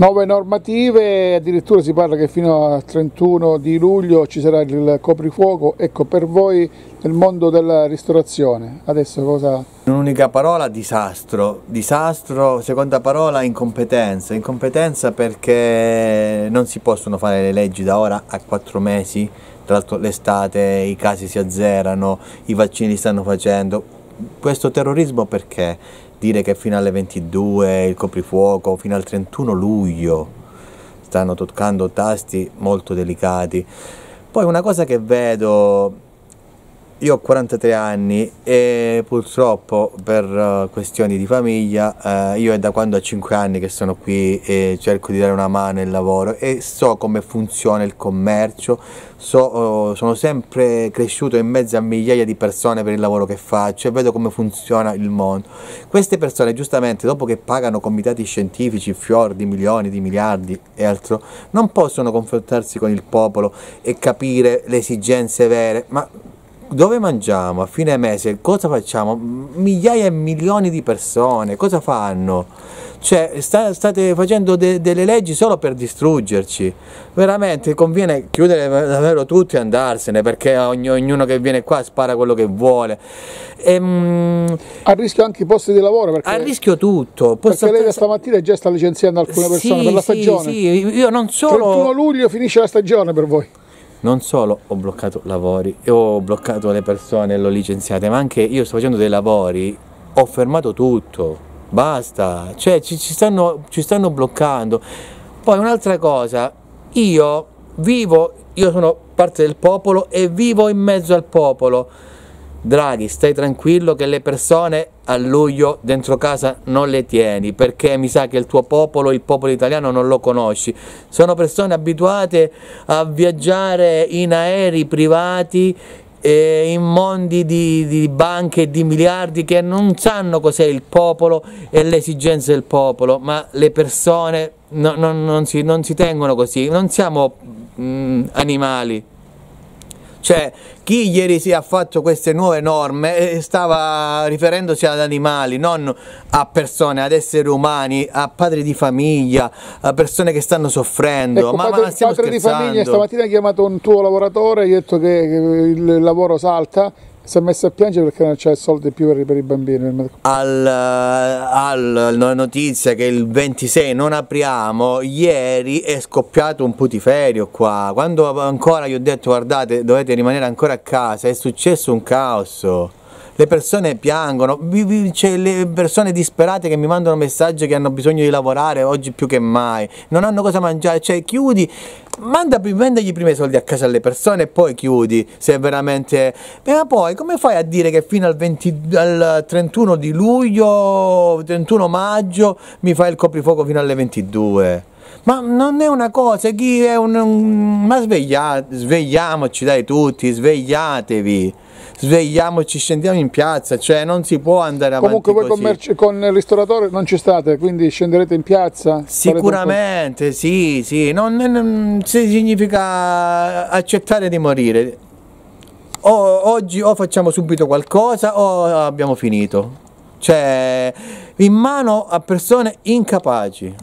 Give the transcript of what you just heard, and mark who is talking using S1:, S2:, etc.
S1: Nuove normative, addirittura si parla che fino al 31 di luglio ci sarà il coprifuoco, ecco per voi nel mondo della ristorazione, adesso cosa...
S2: Un'unica parola, disastro, disastro, seconda parola, incompetenza, incompetenza perché non si possono fare le leggi da ora a quattro mesi, tra l'altro l'estate i casi si azzerano, i vaccini li stanno facendo, questo terrorismo perché? Dire che fino alle 22 il coprifuoco, fino al 31 luglio stanno toccando tasti molto delicati. Poi una cosa che vedo io ho 43 anni e purtroppo per uh, questioni di famiglia uh, io è da quando ho 5 anni che sono qui e cerco di dare una mano nel lavoro e so come funziona il commercio, so, uh, sono sempre cresciuto in mezzo a migliaia di persone per il lavoro che faccio e vedo come funziona il mondo. Queste persone giustamente dopo che pagano comitati scientifici fior di milioni, di miliardi e altro, non possono confrontarsi con il popolo e capire le esigenze vere, ma dove mangiamo a fine mese? Cosa facciamo? Migliaia e milioni di persone, cosa fanno? Cioè, sta, state facendo de, delle leggi solo per distruggerci. Veramente conviene chiudere davvero tutti e andarsene perché ogni, ognuno che viene qua spara quello che vuole.
S1: E, ehm, a rischio anche i posti di lavoro. Perché,
S2: a rischio tutto.
S1: Posso perché lei stamattina già sta licenziando alcune persone
S2: sì,
S1: per la
S2: sì,
S1: stagione.
S2: Sì, io non solo.
S1: 31 luglio finisce la stagione per voi
S2: non solo ho bloccato lavori, ho bloccato le persone, l'ho licenziate, ma anche io sto facendo dei lavori, ho fermato tutto, basta, cioè ci, ci, stanno, ci stanno bloccando. Poi un'altra cosa, io vivo, io sono parte del popolo e vivo in mezzo al popolo Draghi, stai tranquillo che le persone a luglio dentro casa non le tieni perché mi sa che il tuo popolo, il popolo italiano non lo conosci. Sono persone abituate a viaggiare in aerei privati e in mondi di, di, banche e di miliardi che non sanno cos'è il popolo e le esigenze del popolo, ma le persone no, no, non, si, non, si, tengono così, non siamo mm, animali. Cioè, chi ieri si ha fatto queste nuove norme eh, stava riferendosi ad animali, non a persone, ad esseri umani, a padri di famiglia, a persone che stanno soffrendo.
S1: Ecco,
S2: ma,
S1: padre,
S2: ma
S1: padre di famiglia stamattina ha chiamato un tuo lavoratore e gli ha detto che il lavoro salta si è messo a piangere perché non c'è soldi più per, i bambini.
S2: Al, al, notizia che il 26 non apriamo, ieri è scoppiato un putiferio qua. Quando ancora gli ho detto guardate dovete rimanere ancora a casa, è successo un caos le persone piangono, c'è le persone disperate che mi mandano messaggi che hanno bisogno di lavorare oggi più che mai, non hanno cosa mangiare, cioè chiudi, manda, mandagli prima i soldi a casa alle persone e poi chiudi, se veramente... Ma poi come fai a dire che fino al, 20, al 31 di luglio, 31 maggio mi fai il coprifuoco fino alle 22? Ma non è una cosa, chi è un... un ma sveglia, svegliamoci dai tutti, svegliatevi svegliamoci, scendiamo in piazza, cioè non si può andare avanti
S1: Comunque voi con, con, il ristoratore non ci state, quindi scenderete in piazza?
S2: Sicuramente, sì, sì, non, non, significa accettare di morire. O, oggi o facciamo subito qualcosa o abbiamo finito. Cioè, in mano a persone incapaci.